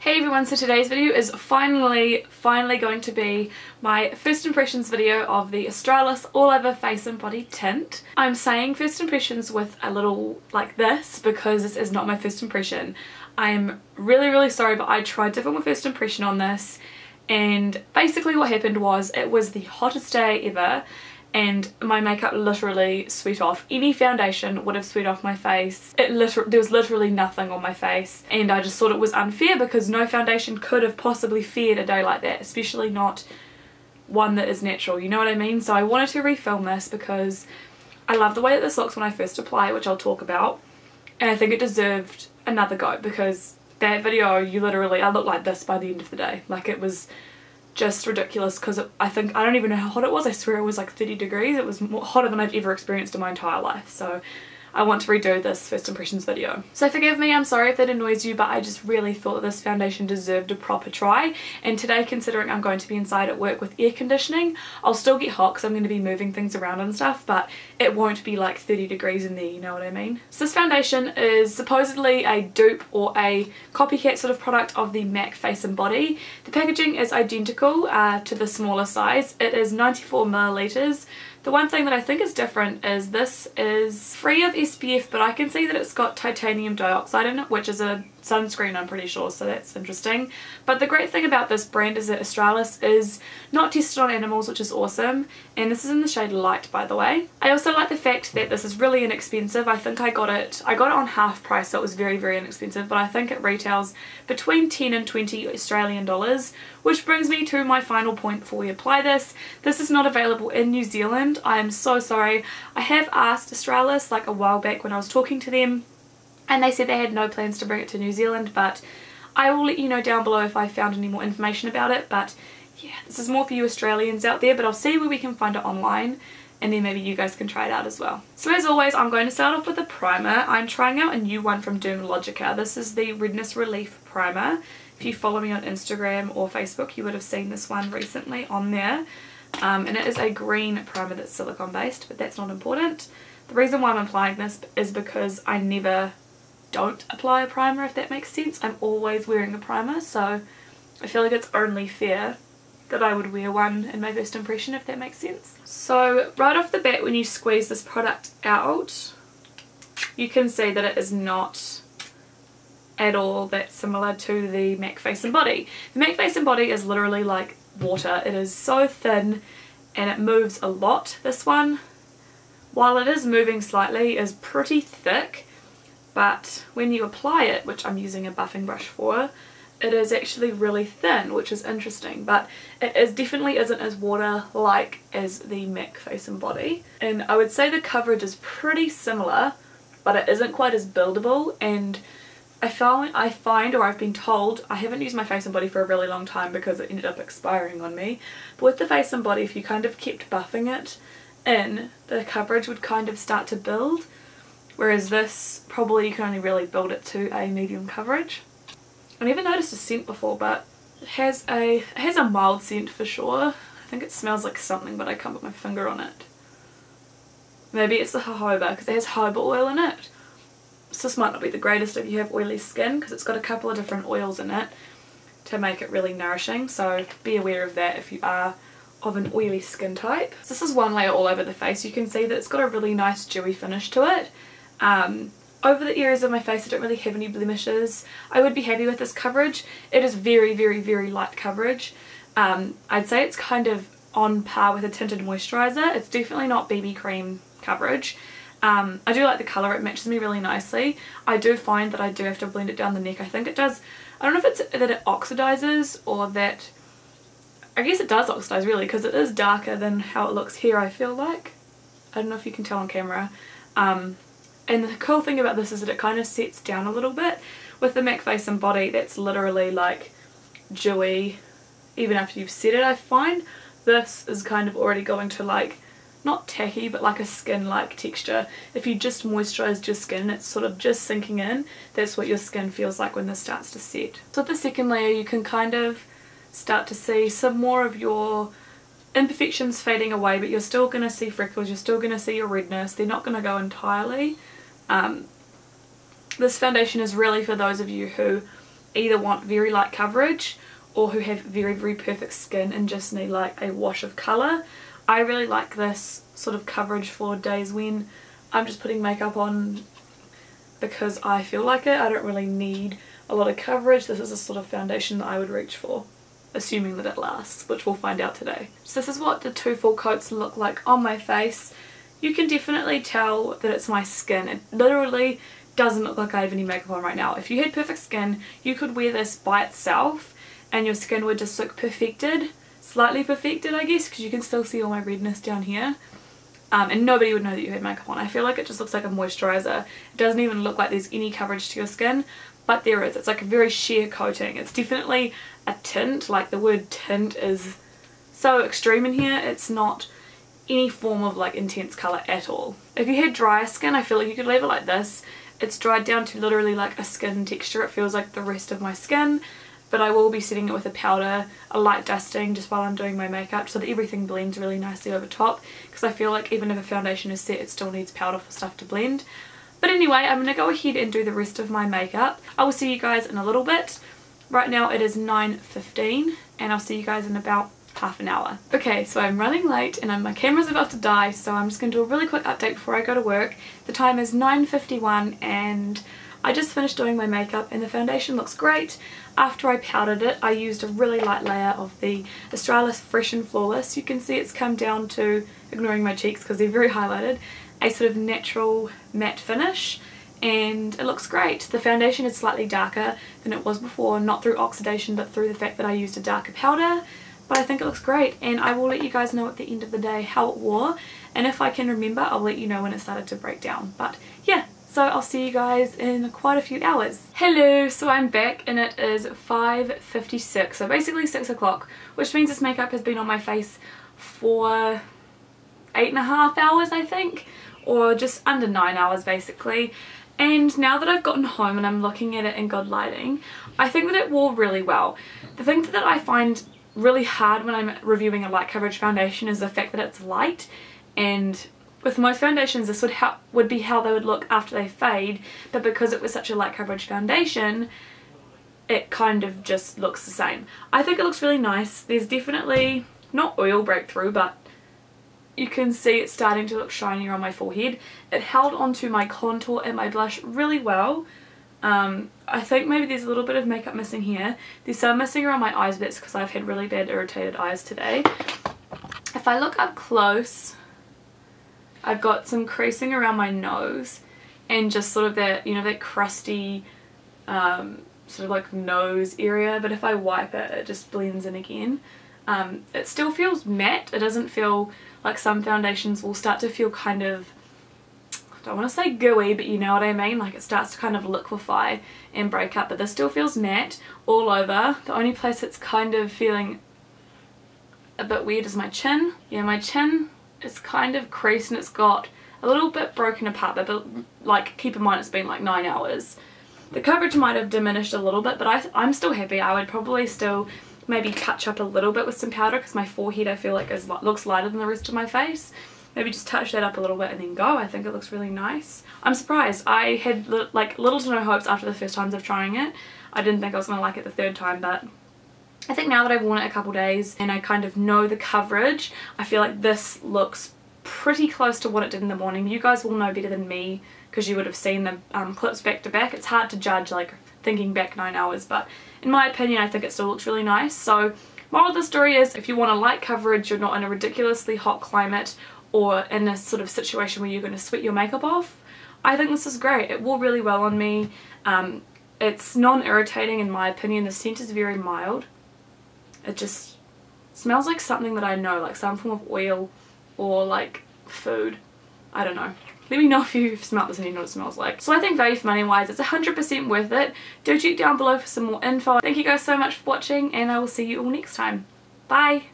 Hey everyone, so today's video is finally, finally going to be my first impressions video of the Australis All Over Face and Body Tint. I'm saying first impressions with a little like this because this is not my first impression. I'm really, really sorry but I tried to film a first impression on this and basically what happened was it was the hottest day ever and my makeup literally sweat off. Any foundation would have sweat off my face. It literally there was literally nothing on my face and I just thought it was unfair because no foundation could have possibly fared a day like that, especially not one that is natural, you know what I mean? So I wanted to refilm this because I love the way that this looks when I first apply it, which I'll talk about. And I think it deserved another go because that video, you literally, I looked like this by the end of the day. Like it was just ridiculous because I think, I don't even know how hot it was, I swear it was like 30 degrees, it was hotter than I've ever experienced in my entire life, so I want to redo this first impressions video. So forgive me, I'm sorry if that annoys you, but I just really thought that this foundation deserved a proper try. And today, considering I'm going to be inside at work with air conditioning, I'll still get hot because I'm going to be moving things around and stuff, but it won't be like 30 degrees in there, you know what I mean? So this foundation is supposedly a dupe or a copycat sort of product of the MAC Face and Body. The packaging is identical uh, to the smaller size. It is 94 milliliters. The one thing that I think is different is this is free of SPF but I can see that it's got titanium dioxide in it which is a sunscreen I'm pretty sure so that's interesting but the great thing about this brand is that Australis is not tested on animals which is awesome and this is in the shade light by the way. I also like the fact that this is really inexpensive I think I got it I got it on half price so it was very very inexpensive but I think it retails between 10 and 20 Australian dollars which brings me to my final point before we apply this. This is not available in New Zealand I am so sorry I have asked Australis like a while back when I was talking to them and they said they had no plans to bring it to New Zealand but I will let you know down below if I found any more information about it but yeah this is more for you Australians out there but I'll see where we can find it online and then maybe you guys can try it out as well. So as always I'm going to start off with a primer. I'm trying out a new one from Dermalogica. This is the Redness Relief Primer. If you follow me on Instagram or Facebook you would have seen this one recently on there. Um, and it is a green primer that's silicone based but that's not important. The reason why I'm applying this is because I never don't apply a primer if that makes sense. I'm always wearing a primer so I feel like it's only fair that I would wear one in my first impression if that makes sense. So right off the bat when you squeeze this product out you can see that it is not at all that similar to the MAC Face and Body. The MAC Face and Body is literally like water. It is so thin and it moves a lot. This one, while it is moving slightly, is pretty thick but when you apply it, which I'm using a buffing brush for, it is actually really thin, which is interesting, but it is definitely isn't as water-like as the MAC Face and Body. And I would say the coverage is pretty similar, but it isn't quite as buildable, and I found, I find, or I've been told, I haven't used my face and body for a really long time because it ended up expiring on me, but with the face and body, if you kind of kept buffing it in, the coverage would kind of start to build, whereas this probably you can only really build it to a medium coverage. I never noticed a scent before but it has a it has a mild scent for sure. I think it smells like something but I can't put my finger on it. Maybe it's the jojoba because it has jojoba oil in it. So this might not be the greatest if you have oily skin because it's got a couple of different oils in it to make it really nourishing so be aware of that if you are of an oily skin type. So this is one layer all over the face. You can see that it's got a really nice dewy finish to it um, over the areas of my face I don't really have any blemishes. I would be happy with this coverage. It is very very very light coverage. Um, I'd say it's kind of on par with a tinted moisturiser. It's definitely not BB cream coverage. Um, I do like the colour, it matches me really nicely. I do find that I do have to blend it down the neck. I think it does, I don't know if it's that it oxidizes or that, I guess it does oxidize really because it is darker than how it looks here I feel like. I don't know if you can tell on camera. Um, and the cool thing about this is that it kind of sets down a little bit. With the MAC Face and Body, that's literally like dewy even after you've set it, I find. This is kind of already going to like, not tacky, but like a skin-like texture. If you just moisturised your skin, it's sort of just sinking in. That's what your skin feels like when this starts to set. So with the second layer, you can kind of start to see some more of your imperfections fading away, but you're still going to see freckles, you're still going to see your redness. They're not going to go entirely. Um, this foundation is really for those of you who either want very light coverage or who have very very perfect skin and just need like a wash of colour. I really like this sort of coverage for days when I'm just putting makeup on because I feel like it. I don't really need a lot of coverage. This is a sort of foundation that I would reach for assuming that it lasts, which we'll find out today. So this is what the two full coats look like on my face. You can definitely tell that it's my skin. It literally doesn't look like I have any makeup on right now. If you had perfect skin, you could wear this by itself and your skin would just look perfected. Slightly perfected, I guess, because you can still see all my redness down here. Um, and nobody would know that you had makeup on. I feel like it just looks like a moisturiser. It doesn't even look like there's any coverage to your skin, but there is. It's like a very sheer coating. It's definitely a tint, like the word tint is so extreme in here. It's not any form of like intense colour at all. If you had drier skin, I feel like you could leave it like this. It's dried down to literally like a skin texture. It feels like the rest of my skin but I will be setting it with a powder, a light dusting just while I'm doing my makeup so that everything blends really nicely over top because I feel like even if a foundation is set it still needs powder for stuff to blend. But anyway, I'm going to go ahead and do the rest of my makeup. I will see you guys in a little bit. Right now it is 9.15 and I'll see you guys in about half an hour. Okay, so I'm running late and my camera's about to die so I'm just going to do a really quick update before I go to work. The time is 9.51 and I just finished doing my makeup and the foundation looks great. After I powdered it, I used a really light layer of the Australis Fresh and Flawless. You can see it's come down to, ignoring my cheeks because they're very highlighted, a sort of natural matte finish and it looks great. The foundation is slightly darker than it was before, not through oxidation but through the fact that I used a darker powder but I think it looks great and I will let you guys know at the end of the day how it wore and if I can remember I'll let you know when it started to break down but yeah so I'll see you guys in quite a few hours. Hello, so I'm back and it is 5.56, so basically 6 o'clock, which means this makeup has been on my face for eight and a half hours I think, or just under nine hours basically. And now that I've gotten home and I'm looking at it in good lighting, I think that it wore really well. The thing that I find really hard when I'm reviewing a light coverage foundation is the fact that it's light and with most foundations this would, help would be how they would look after they fade but because it was such a light coverage foundation it kind of just looks the same. I think it looks really nice. There's definitely not oil breakthrough but you can see it's starting to look shinier on my forehead. It held onto my contour and my blush really well. Um, I think maybe there's a little bit of makeup missing here. There's some missing around my eyes bits because I've had really bad irritated eyes today. If I look up close, I've got some creasing around my nose and just sort of that, you know, that crusty um, sort of like nose area. But if I wipe it, it just blends in again. Um, it still feels matte. It doesn't feel like some foundations will start to feel kind of I don't want to say gooey but you know what I mean? Like it starts to kind of liquefy and break up but this still feels matte all over. The only place it's kind of feeling a bit weird is my chin. Yeah my chin it's kind of creased and it's got a little bit broken apart but, but like keep in mind it's been like nine hours. The coverage might have diminished a little bit but I, I'm still happy. I would probably still maybe touch up a little bit with some powder because my forehead I feel like is, looks lighter than the rest of my face maybe just touch that up a little bit and then go I think it looks really nice I'm surprised I had li like little to no hopes after the first times of trying it I didn't think I was going to like it the third time but I think now that I've worn it a couple days and I kind of know the coverage, I feel like this looks pretty close to what it did in the morning. You guys will know better than me because you would have seen the um, clips back to back. It's hard to judge like thinking back nine hours but in my opinion I think it still looks really nice. So moral of the story is if you want a light coverage, you're not in a ridiculously hot climate or in a sort of situation where you're going to sweat your makeup off, I think this is great. It wore really well on me. Um, it's non-irritating in my opinion. The scent is very mild. It just smells like something that I know, like some form of oil or like food. I don't know. Let me know if you've smelled this and you know what it smells like. So I think value for money wise it's 100% worth it. Do check down below for some more info. Thank you guys so much for watching and I will see you all next time. Bye!